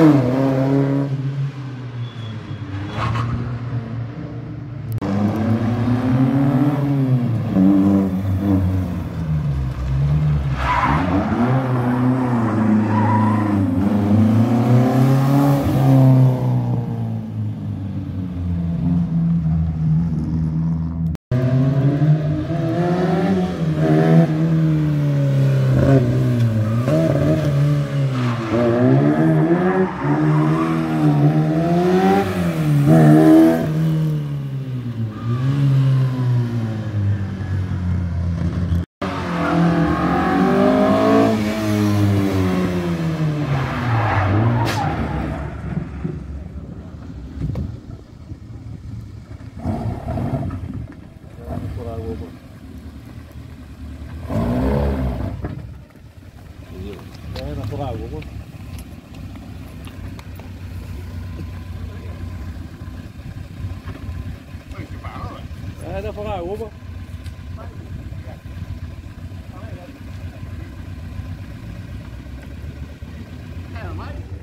Mm-hmm. lá, vou. É, dá pra lá, uva. É, mais?